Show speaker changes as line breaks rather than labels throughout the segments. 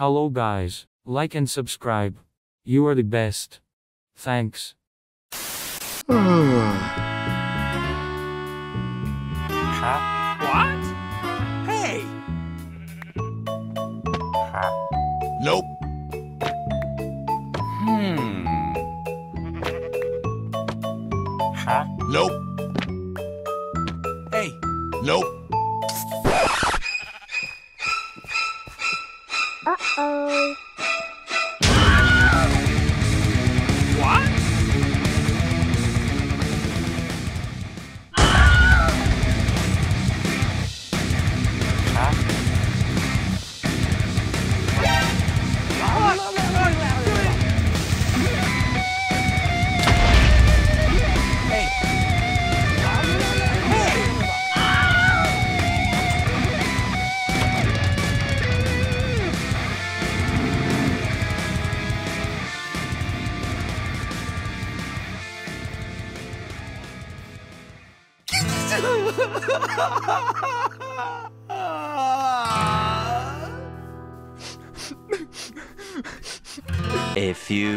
Hello guys, like and subscribe. You are the best. Thanks.
What? Hey!
Nope.
Hmm.
Nope.
Hey!
Nope.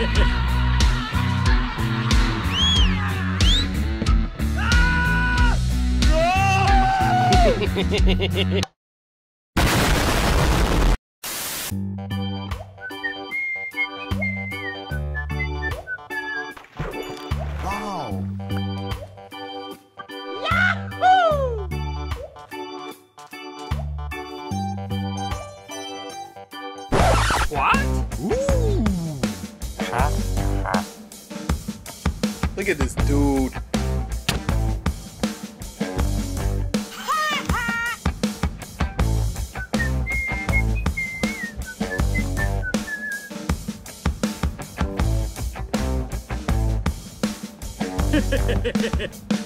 Wow. Ah! Look at this dude.
What?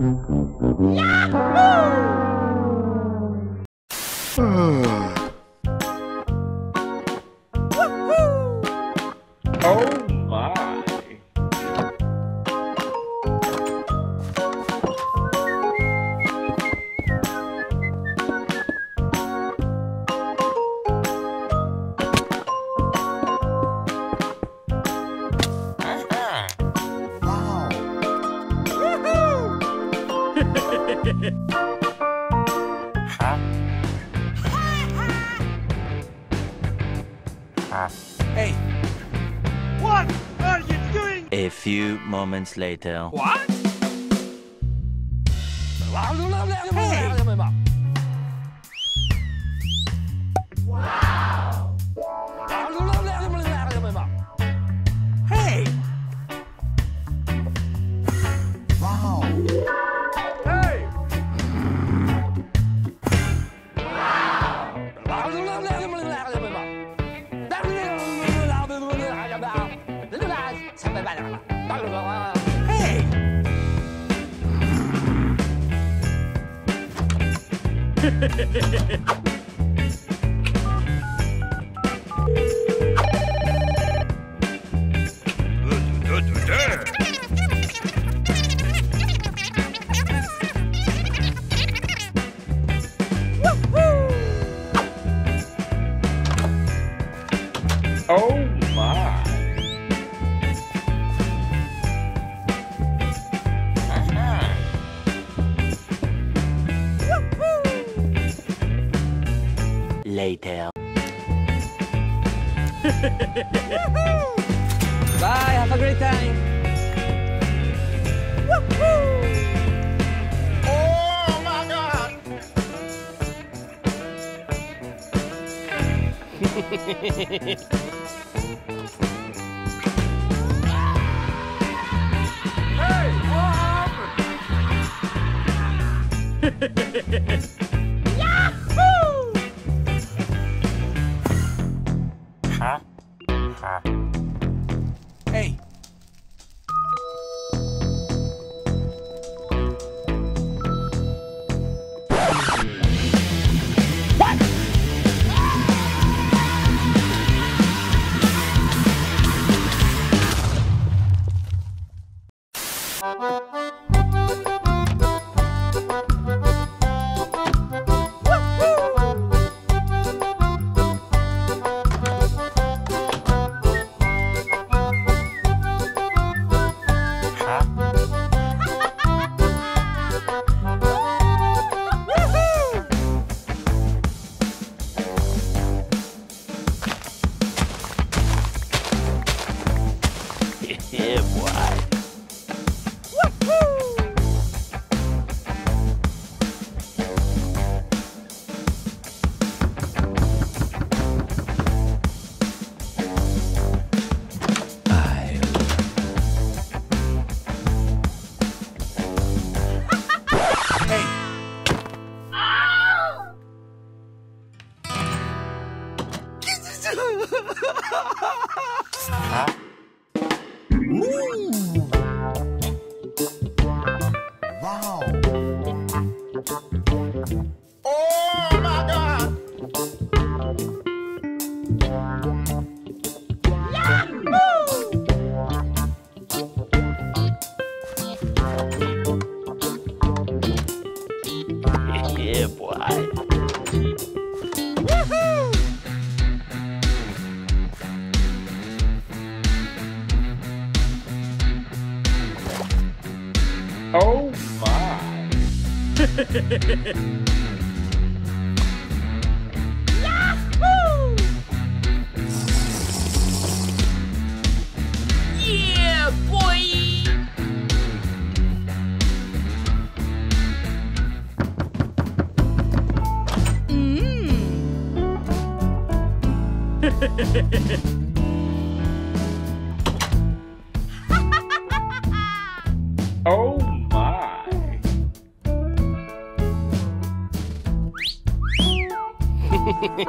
Yahoo! Hey!
What are you doing?
A few moments later.
What? Hey!
Oh
Later.
Bye, have a great time.
Oh my god.
Hey! What happened?
Wow. Oh my. Yahoo!
Yeah, boy!
Oh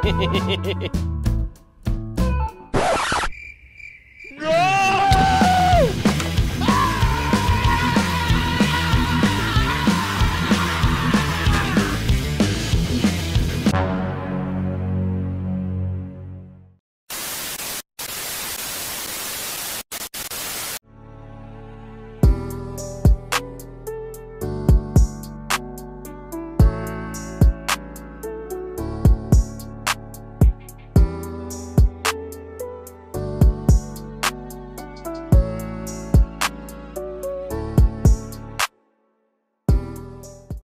my.